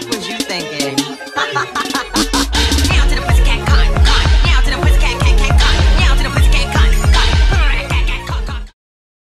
fuck was you thinking?